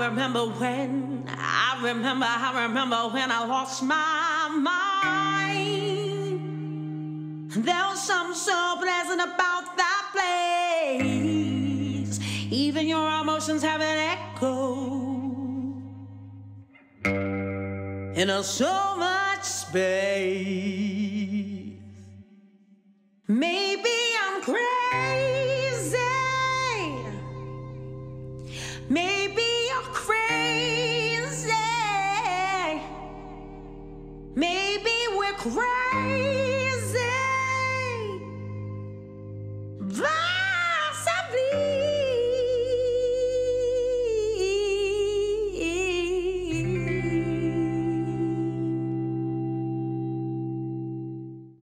I remember when, I remember, I remember when I lost my mind. There was something so pleasant about that place. Even your emotions have an echo. In a so much space. Maybe I'm crazy. crazy.